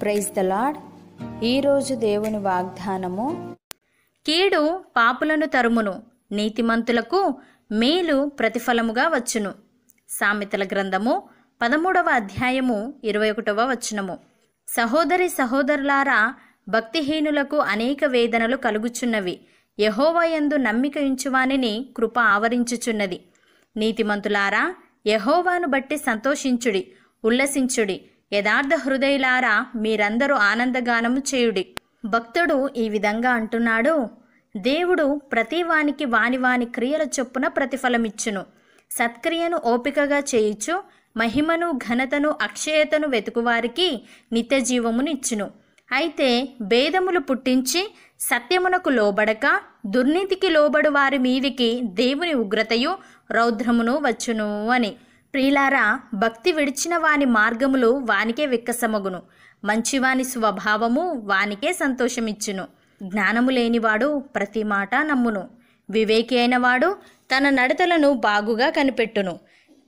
Praise the lord ఈరోజు దేవుని వాగ్దానము కీడు పాపులను తరుమును నీతిమంతులకు మేలు ప్రతిఫలముగా వచ్చును. సామెతల గ్రంథము పదమూడవ అధ్యాయము ఇరవై ఒకటవ వచనము. సహోదరి సహోదరులారా భక్తిహీనులకు అనేక వేదనలు కలుగుచున్నవి. యహోవాయందు నమ్మిక ఉంచువానిని కృప ఆవరించుచున్నది. నీతిమంతులారా యహోవాను బట్టి సంతోషించుడి ఉల్లసించుడి యథార్థ హృదయులారా మీరందరూ ఆనందగానము చేయుడి. భక్తుడు ఈ విధంగా అంటున్నాడు దేవుడు ప్రతి వానికి వాని వాని క్రియల చొప్పున ప్రతిఫలమిచ్చును. సత్క్రియను ఓపికగా చేయుచు మహిమను ఘనతను అక్షయతను వెతుకువారికి నిత్య జీవమునిచ్చును అయితే భేదములు పుట్టించి సత్యమునకు లోబడక దుర్నీతికి లోబడు వారి మీదికి దేవుని ఉగ్రతయు రౌద్రమును వచ్చును అని. ప్రియులారా భక్తి విడిచిన వాని మార్గములు వానికే విక్కసమగును. మంచివాని స్వభావము వానికే సంతోషమిచ్చును. జ్ఞానము లేనివాడు ప్రతి మాట నమ్మును. వివేకి అయినవాడు తన నడతలను బాగుగా కనిపెట్టును.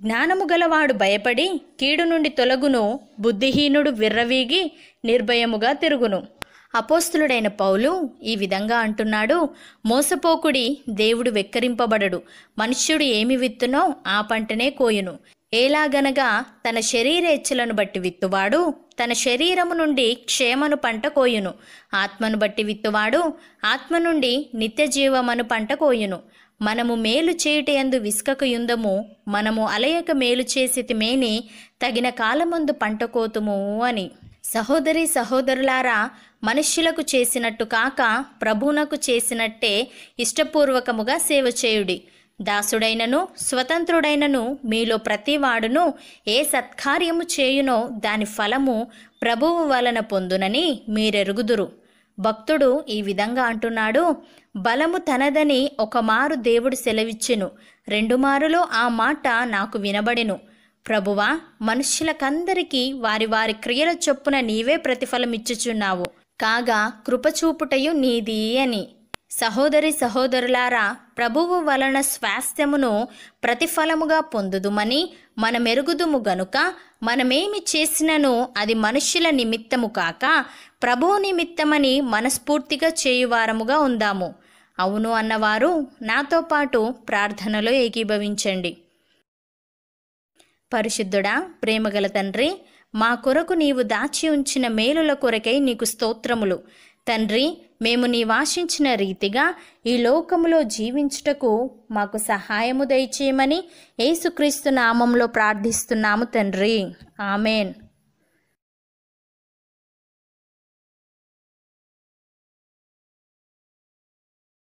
జ్ఞానము గలవాడు భయపడి కీడు నుండి తొలగును బుద్ధిహీనుడు విర్రవీగి నిర్భయముగా తిరుగును. అపోస్తులుడైన పౌలు ఈ విధంగా అంటున్నాడు మోసపోకుడి దేవుడు వెక్కరింపబడడు. మనుష్యుడు ఏమి విత్తునో ఆ పంటనే కోయును. ఏలాగనగా తన శరీరేచ్ఛలను బట్టి విత్తువాడు తన శరీరము నుండి క్షేమను పంట కోయును. ఆత్మను బట్టి విత్తువాడు ఆత్మ నుండి నిత్య జీవమను పంట కోయును. మనము మేలు చేయుటయందు విసుకక యుందము మనము అలయక మేలు చేసితిమేని తగిన కాలమందు పంట కోతుము అని. సహోదరి సహోదరులారా మనుష్యులకు చేసినట్టు కాక ప్రభువునకు చేసినట్టే ఇష్టపూర్వకముగా సేవ చేయుడి. దాసుడైనను స్వతంత్రుడైనను మీలో ప్రతివాడును ఏ సత్కార్యము చేయునో దాని ఫలము ప్రభువు వలన పొందునని మీరెరుగుదురు. భక్తుడు ఈ విధంగా అంటున్నాడు బలము తనదని ఒకమారు దేవుడు సెలవిచ్చెను. రెండు మారులో ఆ మాట నాకు వినబడెను. ప్రభువా మనుష్యులకందరికీ వారి వారి క్రియల చొప్పున నీవే ప్రతిఫలమిచ్చుచున్నావు. కాగా కృపచూపుటయు నీది అని. సహోదరి సహోదరులారా ప్రభువు వలన స్వాస్థ్యమును ప్రతిఫలముగా పొందుదుమని మనమెరుగుదుము గనుక మనమేమి చేసినను అది మనుష్యుల నిమిత్తము కాక ప్రభువు నిమిత్తమని మనస్ఫూర్తిగా చేయువారముగా ఉందాము. అవును అన్నవారు నాతో పాటు ప్రార్థనలో ఏకీభవించండి. పరిశుద్ధుడా ప్రేమగల తండ్రి మా కొరకు నీవు దాచి ఉంచిన మేలుల కొరకై నీకు స్తోత్రములు. తండ్రి మేము నీవాశించిన రీతిగా ఈ లోకములో జీవించుటకు మాకు సహాయము దయచేయమని యేసుక్రీస్తు నామంలో ప్రార్థిస్తున్నాము తండ్రి. ఆమెన్.